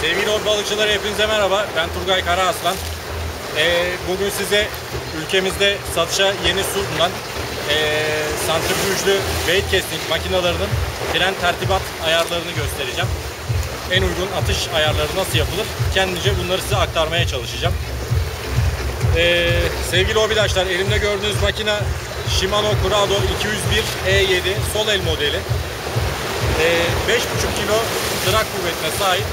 Sevgili ot balıkçıları hepinize merhaba. Ben Turgay Karaaslan. Ee, bugün size ülkemizde satışa yeni sunulan e, santrifüjlü weight casting makinalarının fren tertibat ayarlarını göstereceğim. En uygun atış ayarları nasıl yapılır? Kendince bunları size aktarmaya çalışacağım. Ee, sevgili hobidaşlar elimde gördüğünüz makina Shimano Curado 201 E7 sol el modeli. Ee, 5,5 kilo drag kuvvetine sahip.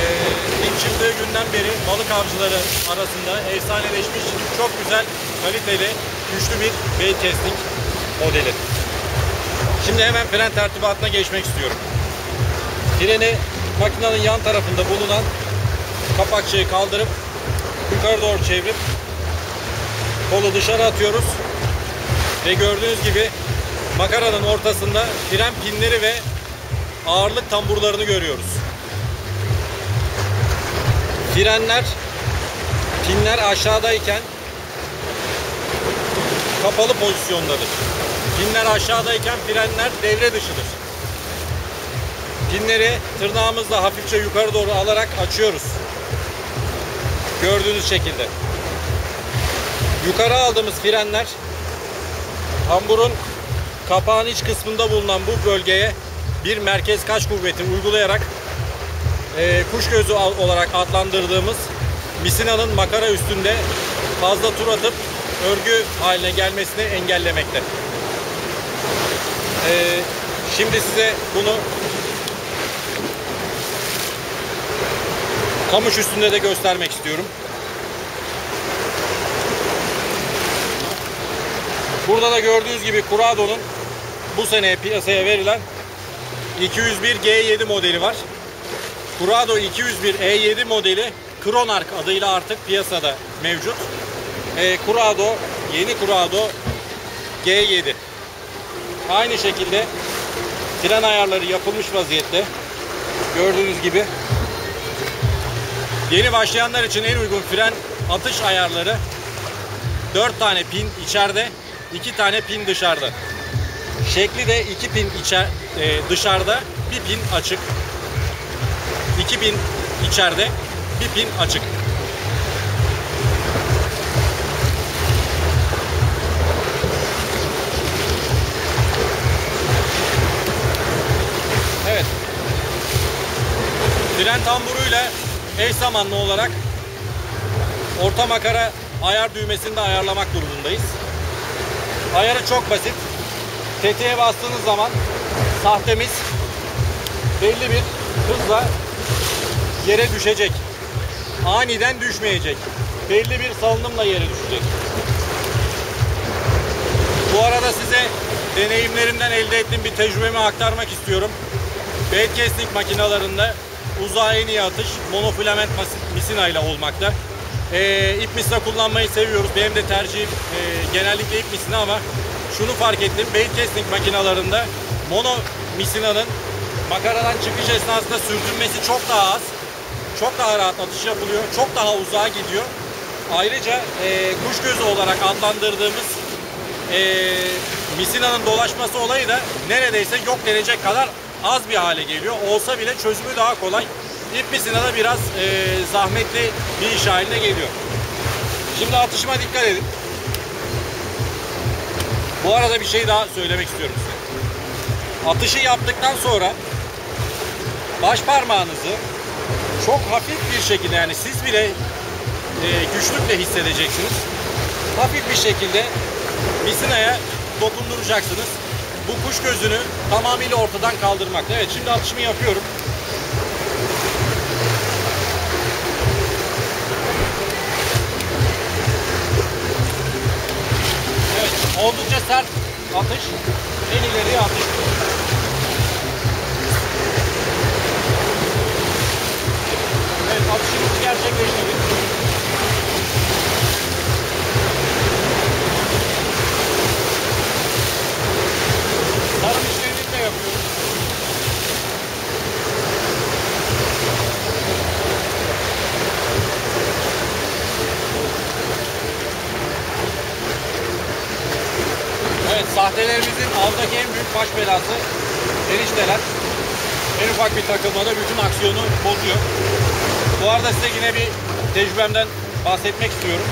Ee, ilk çıktığı günden beri balık avcıları arasında efsaneleşmiş çok güzel kaliteli güçlü bir casting modeli. Şimdi hemen fren tertibatına geçmek istiyorum. Freni makinenin yan tarafında bulunan kapakçığı kaldırıp yukarı doğru çevirip kolu dışarı atıyoruz. Ve gördüğünüz gibi makaranın ortasında fren pinleri ve ağırlık tamburlarını görüyoruz. Frenler pinler aşağıdayken kapalı pozisyondadır. Pinler aşağıdayken frenler devre dışıdır. Pinleri tırnağımızla hafifçe yukarı doğru alarak açıyoruz. Gördüğünüz şekilde. Yukarı aldığımız frenler tamburun kapağın iç kısmında bulunan bu bölgeye bir merkez kaç kuvveti uygulayarak e, kuş gözü olarak adlandırdığımız misinanın makara üstünde fazla tur atıp örgü haline gelmesini engellemekte. E, şimdi size bunu kamış üstünde de göstermek istiyorum. Burada da gördüğünüz gibi Curado'nun bu sene piyasaya verilen 201 G7 modeli var. Curado 201 E7 modeli Kronark adıyla artık piyasada mevcut. E, Curado, yeni Curado G7. Aynı şekilde fren ayarları yapılmış vaziyette. Gördüğünüz gibi. Yeni başlayanlar için en uygun fren atış ayarları 4 tane pin içeride, 2 tane pin dışarıda. Şekli de 2 pin içer, e, dışarıda, bir pin açık. 2 pin içeride, bir pin açık. Evet. Fren tamburuyla eş zamanlı olarak orta makara ayar düğmesini de ayarlamak durumundayız. Ayarı çok basit. Tetiğe bastığınız zaman sahtemiz belli bir hızla yere düşecek. Aniden düşmeyecek. Belli bir salınımla yere düşecek. Bu arada size deneyimlerimden elde ettiğim bir tecrübemi aktarmak istiyorum. Bait casting makinalarında uzağa en iyi atış monofilament misina ile olmakta. E, ip misina kullanmayı seviyoruz. Benim de tercihim e, genellikle ip misina ama şunu fark ettim. Bait casting makinalarında mono misinanın makaradan çıkış esnasında sürdürmesi çok daha az. Çok daha rahat atış yapılıyor. Çok daha uzağa gidiyor. Ayrıca e, kuş gözü olarak adlandırdığımız e, misinanın dolaşması olayı da neredeyse yok denecek kadar az bir hale geliyor. Olsa bile çözümü daha kolay. İp misinada biraz e, zahmetli bir iş haline geliyor. Şimdi atışıma dikkat edin. Bu arada bir şey daha söylemek istiyorum size. Atışı yaptıktan sonra baş parmağınızı çok hafif bir şekilde yani siz bile e, güçlükle hissedeceksiniz. Hafif bir şekilde misinaya dokunduracaksınız. Bu kuş gözünü tamamıyla ortadan kaldırmakta. Evet şimdi atışımı yapıyorum. Evet oldukça sert atış. En ileriye atış. Evet sahtelerimizin avdaki en büyük baş belası erişteler. en ufak bir takılmada bütün aksiyonu bozuyor. Bu arada size yine bir tecrübemden bahsetmek istiyorum.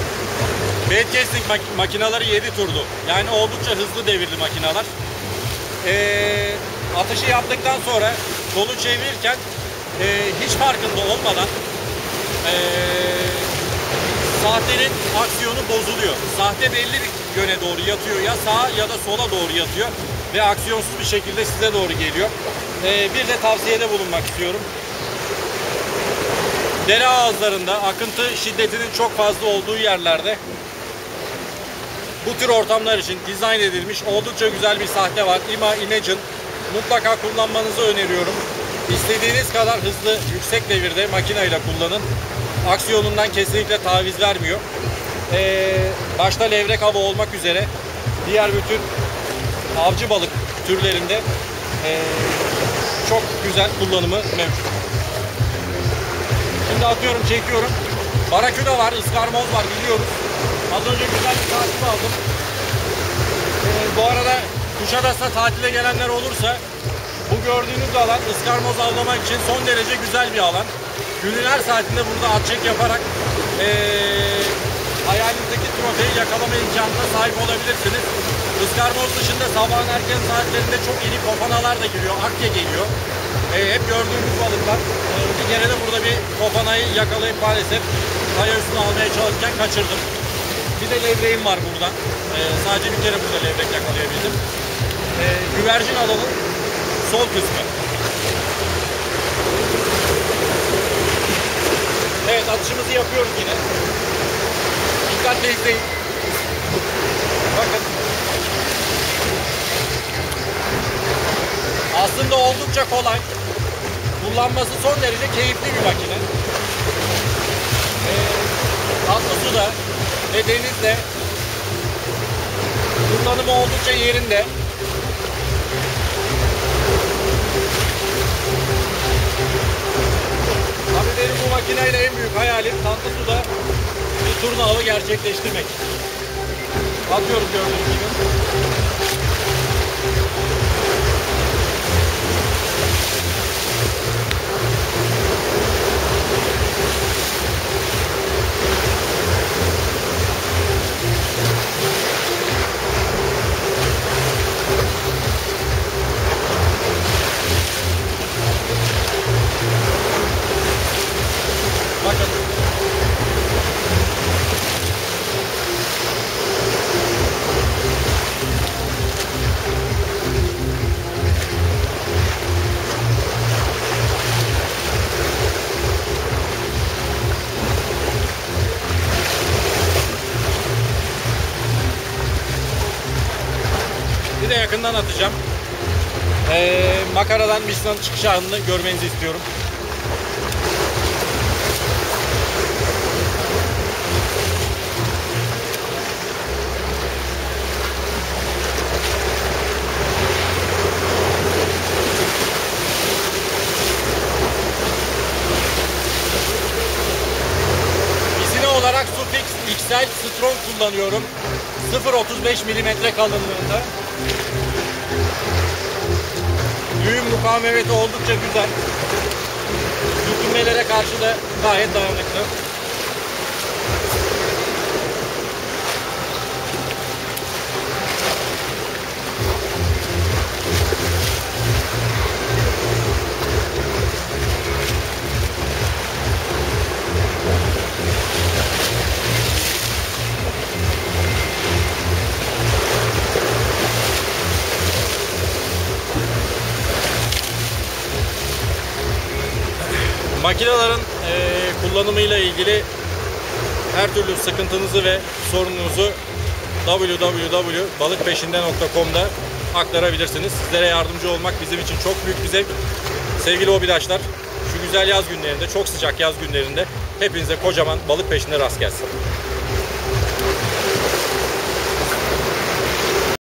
Bed casting mak- makineleri 7 turdu. Yani oldukça hızlı devirli makineler. Ee, atışı yaptıktan sonra kolu çevirirken e, hiç farkında olmadan e, sahtenin aksiyonu bozuluyor. Sahte belli bir yöne doğru yatıyor. Ya sağa ya da sola doğru yatıyor. Ve aksiyonsuz bir şekilde size doğru geliyor. Ee, bir de tavsiyede bulunmak istiyorum. Dere ağızlarında akıntı şiddetinin çok fazla olduğu yerlerde bu tür ortamlar için dizayn edilmiş oldukça güzel bir sahte var. IMA Imagine mutlaka kullanmanızı öneriyorum. İstediğiniz kadar hızlı, yüksek devirde makineyle kullanın. Aksiyonundan kesinlikle taviz vermiyor. Ee, başta levrek hava olmak üzere diğer bütün avcı balık türlerinde ee, çok güzel kullanımı mevcut. Şimdi atıyorum çekiyorum. Baraküda var, ıskarmoz var biliyoruz. Az önce güzel bir tatil aldım. Ee, bu arada Kuşadası'na tatile gelenler olursa bu gördüğünüz alan ıskarmoz avlamak için son derece güzel bir alan. Günün her saatinde burada at çek yaparak ee, hayalinizdeki trofeyi yakalama imkanına sahip olabilirsiniz. Iskarmoz dışında sabahın erken saatlerinde çok iri kopanalar da giriyor, akya geliyor. Ee, hep gördüğümüz balıklar. Ee, bir kere de burada bir kopanayı yakalayıp maalesef kaya almaya çalışırken kaçırdım. Bir de levreğim var buradan. Ee, sadece bir kere burada levrek yakalayabildim. Ee, güvercin alanın sol kısmı. Evet atışımızı yapıyoruz yine. Dikkatle izleyin. Bakın. Aslında oldukça kolay. Kullanması son derece keyifli bir makine. Ee, tatlı suda ve denizde kullanımı oldukça yerinde. Makineyle en büyük hayalim tatlı suda bir turna avı gerçekleştirmek. Atıyorum gördüğünüz gibi. Bir de yakından atacağım. Ee, makaradan Michelin çıkış anını görmenizi istiyorum. Olarak Sufix XL Strong kullanıyorum. 0.35 mm kalınlığında. Düğüm mukavemeti oldukça güzel. Sürtünmelere karşı da gayet dayanıklı. Makinelerin eee kullanımıyla ilgili her türlü sıkıntınızı ve sorununuzu www.balıkpeşinde.com'da aktarabilirsiniz. Sizlere yardımcı olmak bizim için çok büyük bir zevk. Sevgili hobidaşlar, şu güzel yaz günlerinde, çok sıcak yaz günlerinde hepinize kocaman balık peşinde rast gelsin.